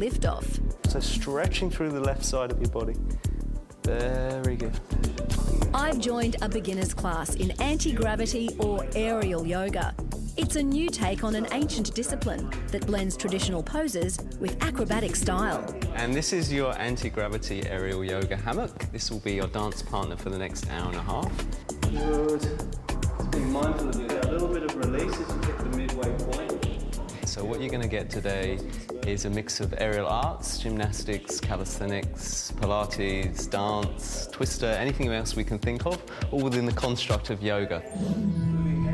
liftoff. So stretching through the left side of your body. Very good. I've joined a beginner's class in anti-gravity or aerial yoga. It's a new take on an ancient discipline that blends traditional poses with acrobatic style. And this is your anti-gravity aerial yoga hammock. This will be your dance partner for the next hour and a half. Good. Just be mindful of it. A little bit of release as you hit the midway point. So what you're going to get today is a mix of aerial arts, gymnastics, calisthenics, Pilates, dance, twister, anything else we can think of, all within the construct of yoga.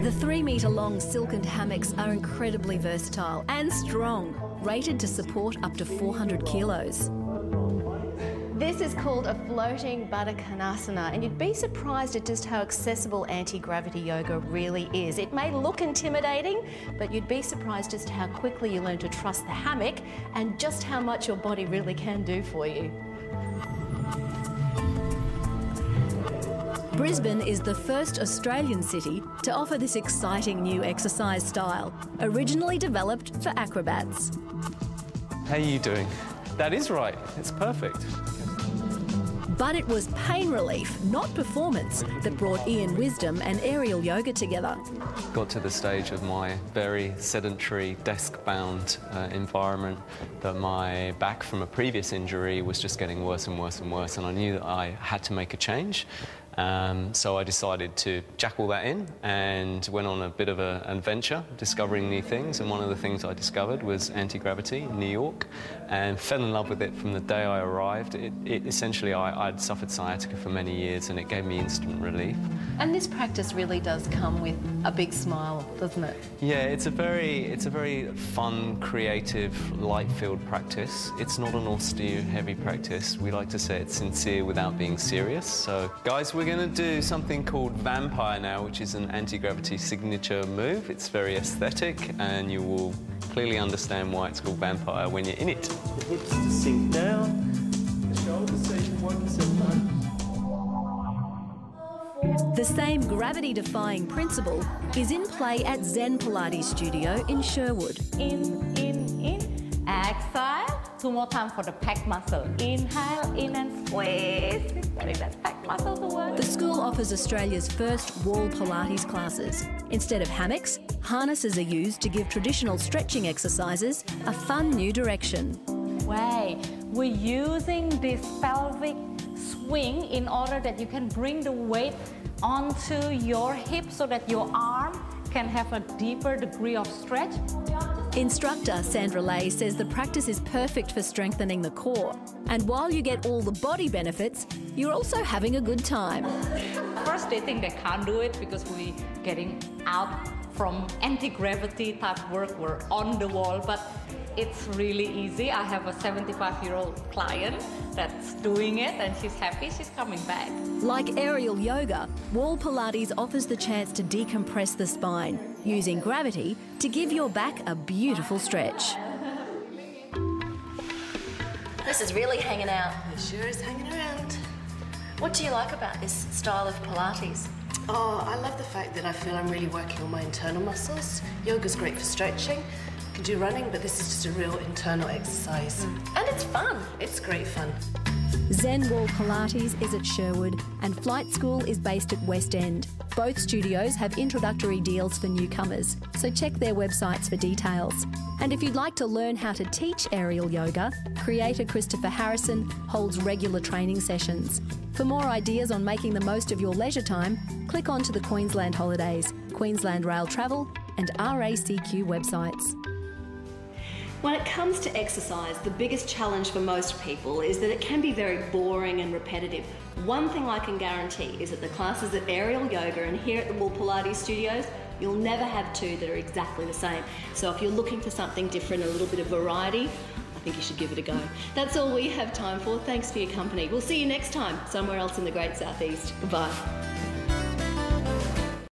The three metre long silkened hammocks are incredibly versatile and strong, rated to support up to 400 kilos. This is called a floating Baddha Konasana, and you'd be surprised at just how accessible anti-gravity yoga really is. It may look intimidating, but you'd be surprised just how quickly you learn to trust the hammock and just how much your body really can do for you. Brisbane is the first Australian city to offer this exciting new exercise style, originally developed for acrobats. How are you doing? That is right. It's perfect. But it was pain relief, not performance, that brought Ian Wisdom and aerial yoga together. Got to the stage of my very sedentary, desk-bound uh, environment that my back from a previous injury was just getting worse and worse and worse, and I knew that I had to make a change. Um, so I decided to jack all that in and went on a bit of a, an adventure, discovering new things. And one of the things I discovered was anti-gravity in New York, and fell in love with it from the day I arrived. It, it essentially, I, I'd suffered sciatica for many years, and it gave me instant relief. And this practice really does come with a big smile, doesn't it? Yeah, it's a very, it's a very fun, creative, light-filled practice. It's not an austere, heavy practice. We like to say it's sincere without being serious. So, guys, we're going to do something called Vampire now, which is an anti-gravity signature move. It's very aesthetic, and you will clearly understand why it's called Vampire when you're in it. The hips to sink down, the shoulders so you can work. The same gravity-defying principle is in play at Zen Pilates Studio in Sherwood. In, in, in. Two more times for the pec muscle. Inhale, in and squeeze. Getting that pec muscle to work. The school offers Australia's first wall Pilates classes. Instead of hammocks, harnesses are used to give traditional stretching exercises a fun new direction. Way. We're using this pelvic swing in order that you can bring the weight onto your hip so that your arm can have a deeper degree of stretch. Instructor Sandra Lay says the practice is perfect for strengthening the core. And while you get all the body benefits, you're also having a good time. First, they think they can't do it because we're getting out from anti-gravity type work. We're on the wall, but it's really easy. I have a 75-year-old client that's doing it and she's happy she's coming back. Like aerial yoga, wall Pilates offers the chance to decompress the spine using gravity to give your back a beautiful stretch. This is really hanging out. It sure is hanging around. What do you like about this style of Pilates? Oh, I love the fact that I feel I'm really working on my internal muscles. Yoga's great for stretching. You can do running, but this is just a real internal exercise. Mm. And it's fun. It's great fun. Zen Wall Pilates is at Sherwood and Flight School is based at West End. Both studios have introductory deals for newcomers, so check their websites for details. And if you'd like to learn how to teach aerial yoga, creator Christopher Harrison holds regular training sessions. For more ideas on making the most of your leisure time, click onto the Queensland Holidays, Queensland Rail Travel, and RACQ websites. When it comes to exercise, the biggest challenge for most people is that it can be very boring and repetitive. One thing I can guarantee is that the classes at Aerial Yoga and here at the Wall Pilates Studios, you'll never have two that are exactly the same. So if you're looking for something different, a little bit of variety, I think you should give it a go. That's all we have time for. Thanks for your company. We'll see you next time somewhere else in the great southeast. Goodbye.